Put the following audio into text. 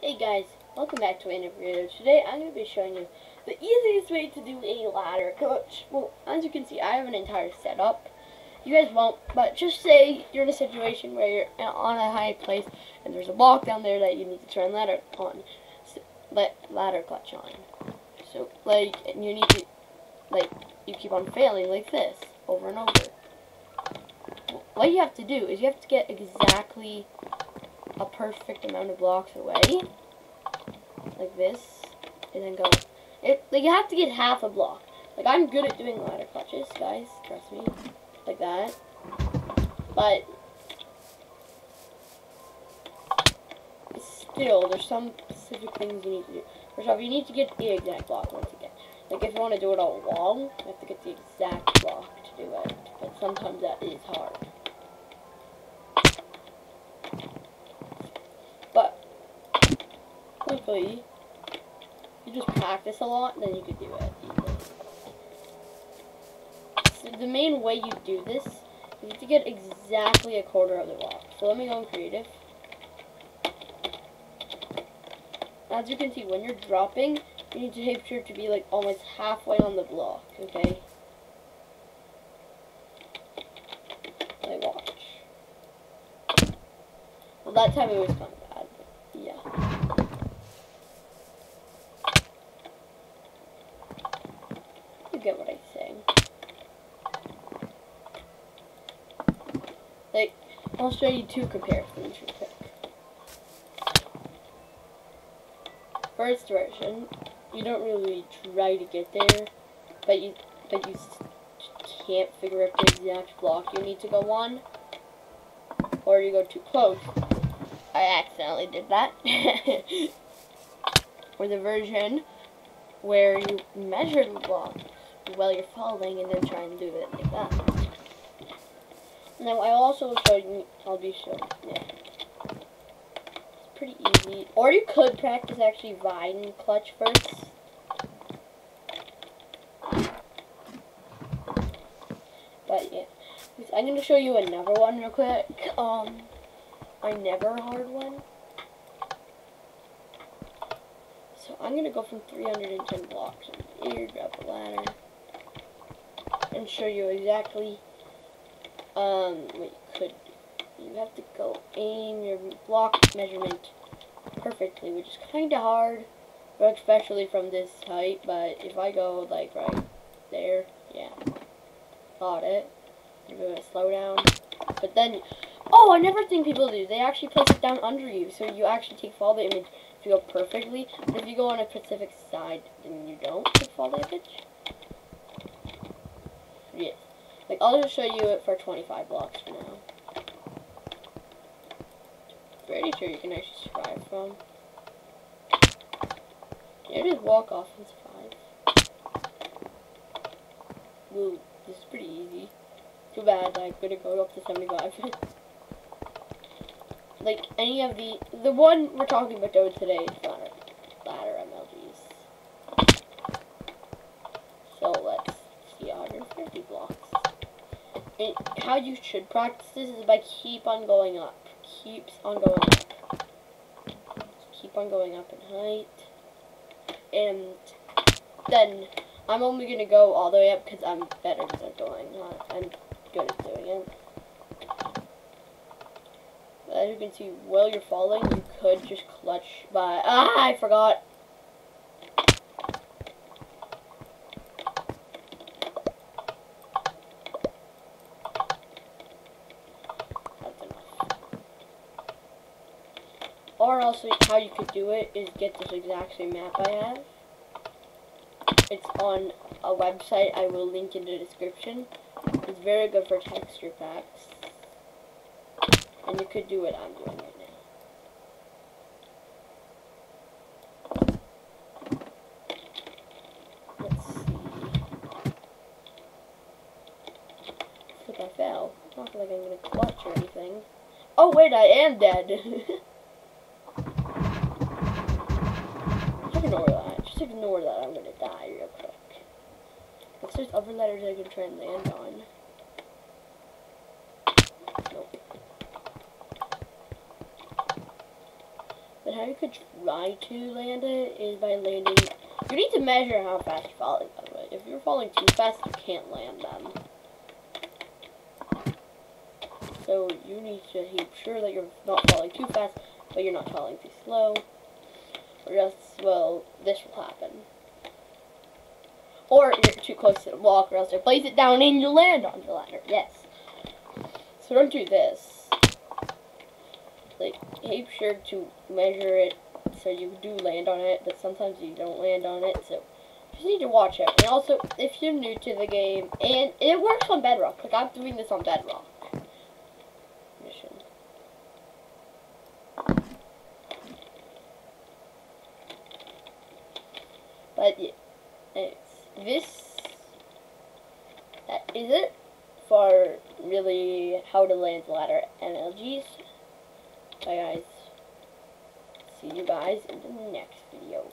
Hey guys, welcome back to another video. Today I'm going to be showing you the easiest way to do a ladder clutch. Well, as you can see, I have an entire setup. You guys won't, but just say you're in a situation where you're on a high place and there's a block down there that you need to turn ladder on, let ladder clutch on. So, like, and you need to, like, you keep on failing like this over and over. What you have to do is you have to get exactly a perfect amount of blocks away, like this, and then go. It like you have to get half a block. Like I'm good at doing ladder clutches, guys. Trust me, like that. But still, there's some specific things you need to do. First off, you need to get the exact block once again. Like if you want to do it all wall, you have to get the exact block to do it. But sometimes that is hard. Hopefully, you just practice a lot, then you can do it. So the main way you do this is to get exactly a quarter of the block. So let me go in creative. As you can see, when you're dropping, you need to make sure to be like almost halfway on the block, okay? Like watch. Well, that time it was kind of bad, yeah. You get what I'm saying. Like, I'll show you two comparisons real quick. First version, you don't really try to get there, but you but you can't figure out the exact block you need to go on, or you go too close. I accidentally did that. or the version where you measure the block while you're falling and then try and do it like that. Now I also show you, I'll be showing, yeah. It's pretty easy. Or you could practice actually vine clutch first. But yeah, I'm going to show you another one real quick. Um, I never hard one. So I'm going to go from 310 blocks here, drop a ladder and show you exactly um, what you could You have to go aim your block measurement perfectly, which is kind of hard, especially from this height, but if I go like right there, yeah, got it. You're going to slow down, but then, oh, I never think people do. They actually place it down under you, so you actually take fall damage you go perfectly. But if you go on a specific side, then you don't take fall the image. Yeah. Like, I'll just show you it for 25 blocks for now. Pretty sure you can actually survive from. Yeah, just walk off and survive. Ooh, this is pretty easy. Too bad, I'm gonna go up to 75. like, any of the... The one we're talking about though today is ladder, 30 blocks. And how you should practice this is by keep on going up. Keeps on going up. Keep on going up in height. And then I'm only going to go all the way up because I'm better at going. I'm good at doing it. As you can see, while you're falling, you could just clutch by... Ah, I forgot! Or also, how you could do it is get this exact same map I have. It's on a website I will link in the description. It's very good for texture packs. And you could do what I'm doing right now. Let's see. I fell. Not like I'm gonna clutch or anything. Oh wait, I am dead. ignore that. Just ignore that. I'm gonna die real quick. If there's other ladders I can try and land on. Nope. But how you could try to land it is by landing. You need to measure how fast you're falling, by the way. If you're falling too fast, you can't land them. So you need to keep sure that you're not falling too fast, but you're not falling too slow. Or else, well, this will happen. Or you're too close to the block, or else you place it down and you land on the ladder. Yes. So don't do this. Like, make sure to measure it so you do land on it, but sometimes you don't land on it, so just need to watch out. And also, if you're new to the game, and it works on Bedrock, like I'm doing this on Bedrock. But yeah, it's this, that is it for really how to land ladder MLGs. Bye guys. See you guys in the next video.